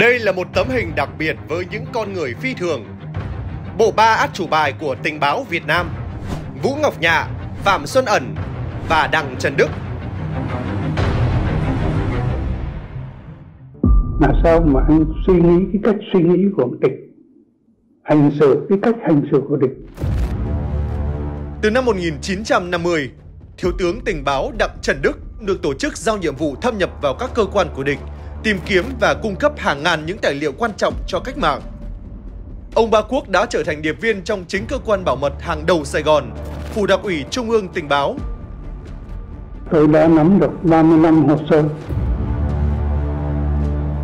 Đây là một tấm hình đặc biệt với những con người phi thường. Bộ ba át chủ bài của tình báo Việt Nam Vũ Ngọc Nhạ, Phạm Xuân Ẩn và Đặng Trần Đức. Là sao mà anh suy nghĩ cái cách suy nghĩ của địch hành xử cái cách hành xử của địch từ năm 1950, Thiếu tướng tình báo Đặng Trần Đức được tổ chức giao nhiệm vụ thâm nhập vào các cơ quan của địch, tìm kiếm và cung cấp hàng ngàn những tài liệu quan trọng cho cách mạng. Ông Ba Quốc đã trở thành điệp viên trong chính cơ quan bảo mật hàng đầu Sài Gòn, Phủ đặc ủy Trung ương Tình báo. Tôi đã nắm được 35 hồ sơ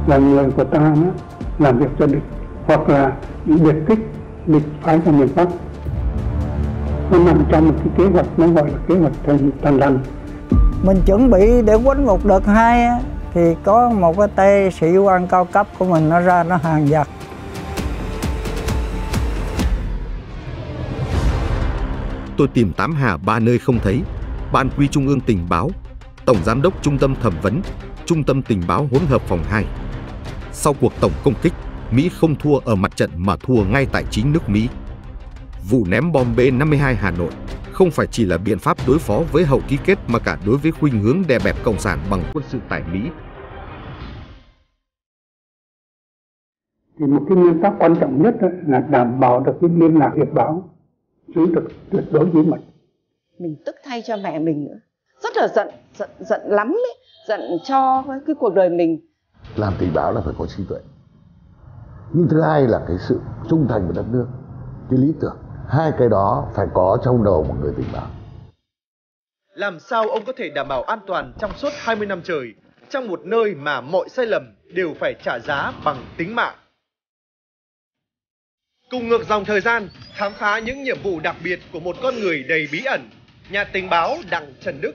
là người của ta đó, làm việc cho địch hoặc là những biệt kích địch phái ra miền Bắc nó nằm trong một cái kế hoạch nó gọi là kế hoạch thành tàn lành mình chuẩn bị để quánh một đợt hai thì có một cái tay sĩ quan cao cấp của mình nó ra, nó hàng giặt tôi tìm tám hà ba nơi không thấy. Ban quy trung ương tình báo, tổng giám đốc trung tâm thẩm vấn, trung tâm tình báo hỗn hợp phòng 2 sau cuộc tổng công kích, Mỹ không thua ở mặt trận mà thua ngay tại chính nước Mỹ. Vụ ném bom B-52 Hà Nội không phải chỉ là biện pháp đối phó với hậu ký kết mà cả đối với khuynh hướng đè bẹp Cộng sản bằng quân sự tại Mỹ. Thì một cái nguyên tắc quan trọng nhất là đảm bảo được cái liên lạc hiệp báo, giữ được tuyệt đối bí mật. Mình tức thay cho mẹ mình nữa. Rất là giận, giận, giận lắm ấy. Giận cho cái cuộc đời mình. Làm tình báo là phải có trí tuệ. Nhưng thứ hai là cái sự trung thành với đất nước, cái lý tưởng hai cái đó phải có trong đầu một người tình báo làm sao ông có thể đảm bảo an toàn trong suốt 20 năm trời, trong một nơi mà mọi sai lầm đều phải trả giá bằng tính mạng? Cùng ngược dòng thời gian, khám phá những nhiệm vụ đặc biệt của một con người đầy bí ẩn, nhà tình báo đặng trần đức.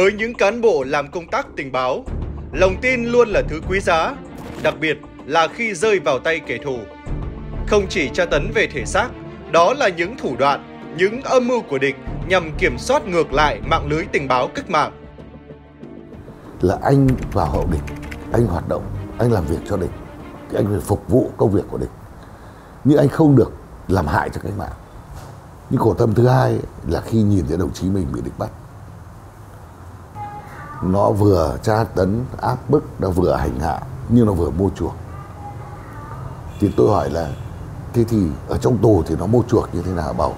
Với những cán bộ làm công tác tình báo, lòng tin luôn là thứ quý giá, đặc biệt là khi rơi vào tay kẻ thù. Không chỉ tra tấn về thể xác, đó là những thủ đoạn, những âm mưu của địch nhằm kiểm soát ngược lại mạng lưới tình báo cách mạng. Là anh vào hậu địch, anh hoạt động, anh làm việc cho địch, anh phải phục vụ công việc của địch. Nhưng anh không được làm hại cho cách mạng. Nhưng khổ tâm thứ hai là khi nhìn thấy đồng chí mình bị địch bắt nó vừa tra tấn áp bức nó vừa hành hạ nhưng nó vừa mua chuộc. Thì tôi hỏi là thế thì ở trong tù thì nó mua chuộc như thế nào bảo?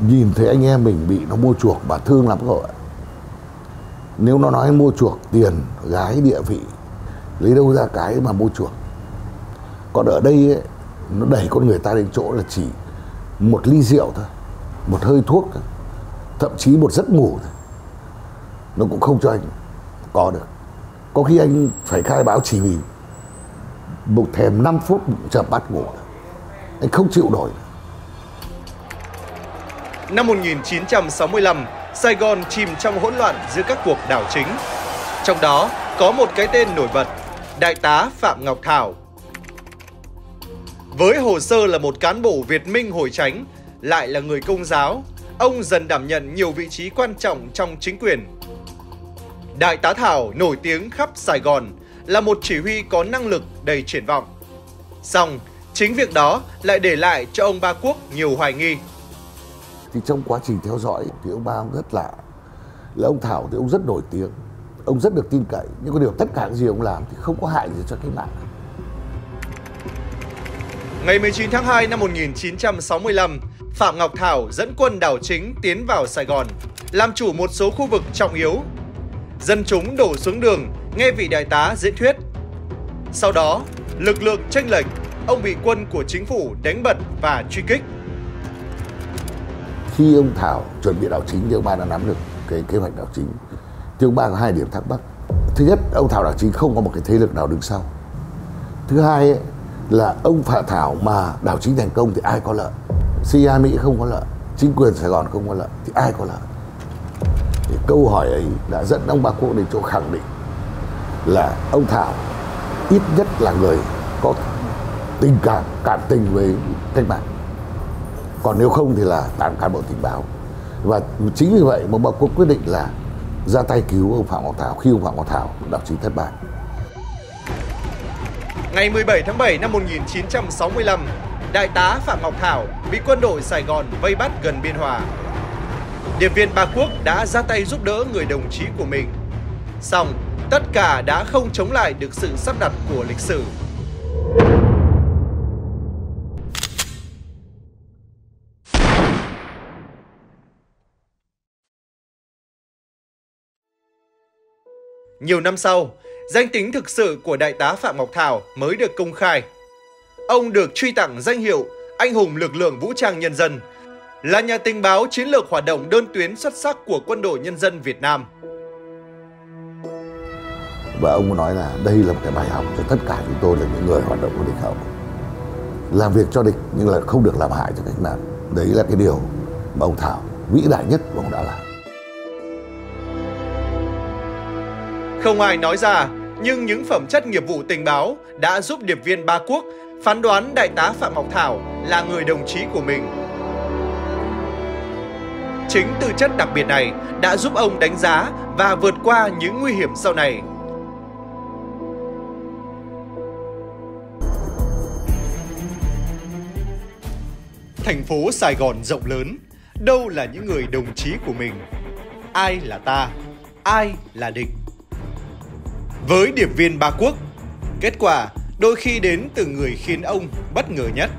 Nhìn thấy anh em mình bị nó mua chuộc bà thương lắm rồi nếu nó nói mua chuộc tiền gái địa vị lấy đâu ra cái mà mua chuộc? Còn ở đây ấy, nó đẩy con người ta đến chỗ là chỉ một ly rượu thôi một hơi thuốc thôi thậm chí một giấc ngủ thôi nó cũng không cho anh có được. Có khi anh phải khai báo chỉ vì một thèm 5 phút chợp bắt ngủ anh không chịu nổi. Năm 1965, Sài Gòn chìm trong hỗn loạn giữa các cuộc đảo chính. Trong đó có một cái tên nổi bật, Đại tá Phạm Ngọc Thảo. Với hồ sơ là một cán bộ Việt Minh hồi tránh, lại là người công giáo, ông dần đảm nhận nhiều vị trí quan trọng trong chính quyền. Đại tá Thảo nổi tiếng khắp Sài Gòn là một chỉ huy có năng lực đầy triển vọng. Song, chính việc đó lại để lại cho ông Ba Quốc nhiều hoài nghi. Thì trong quá trình theo dõi thì ông Ba ông rất lạ. Là ông Thảo thì ông rất nổi tiếng, ông rất được tin cậy. Nhưng có điều tất cả những gì ông làm thì không có hại gì cho cái mạng. Ngày 19 tháng 2 năm 1965, Phạm Ngọc Thảo dẫn quân đảo chính tiến vào Sài Gòn, làm chủ một số khu vực trọng yếu dân chúng đổ xuống đường nghe vị đại tá diễn thuyết. Sau đó, lực lượng tranh lệch, ông bị quân của chính phủ đánh bật và truy kích. Khi ông Thảo chuẩn bị đảo chính thì ông ba đã nắm được cái kế hoạch đảo chính. Thì ông ba có hai điểm thắc mắc. Thứ nhất, ông Thảo đảo chính không có một cái thế lực nào đứng sau. Thứ hai ấy, là ông Phạm Thảo mà đảo chính thành công thì ai có lợi? CIA Mỹ không có lợi. chính quyền Sài Gòn không có lợi thì ai có lợi thì câu hỏi ấy đã dẫn ông bà cụ đến chỗ khẳng định là ông Thảo ít nhất là người có tình cảm cảm tình với cách mạng. Còn nếu không thì là tàn cán bộ tình báo. Và chính vì vậy mà bà cụ quyết định là ra tay cứu ông Phạm Ngọc Thảo khi ông Phạm Ngọc Thảo đọc chính thất bại. Ngày 17 tháng 7 năm 1965, Đại tá Phạm Ngọc Thảo bị quân đội Sài Gòn vây bắt gần Biên Hòa. Điệp viên Ba Quốc đã ra tay giúp đỡ người đồng chí của mình. Xong, tất cả đã không chống lại được sự sắp đặt của lịch sử. Nhiều năm sau, danh tính thực sự của đại tá Phạm Ngọc Thảo mới được công khai. Ông được truy tặng danh hiệu Anh hùng lực lượng vũ trang nhân dân, là nhà tình báo chiến lược hoạt động đơn tuyến xuất sắc của quân đội nhân dân Việt Nam. và ông nói là đây là một cái bài học cho tất cả chúng tôi là những người hoạt động của địch hậu làm việc cho địch nhưng là không được làm hại cho cách mạng đấy là cái điều mà ông Thảo vĩ đại nhất mà ông đã làm Không ai nói ra, nhưng những phẩm chất nghiệp vụ tình báo đã giúp điệp viên Ba Quốc phán đoán đại tá Phạm Ngọc Thảo là người đồng chí của mình. Chính tư chất đặc biệt này đã giúp ông đánh giá và vượt qua những nguy hiểm sau này. Thành phố Sài Gòn rộng lớn, đâu là những người đồng chí của mình? Ai là ta? Ai là địch? Với điệp viên Ba Quốc, kết quả đôi khi đến từ người khiến ông bất ngờ nhất.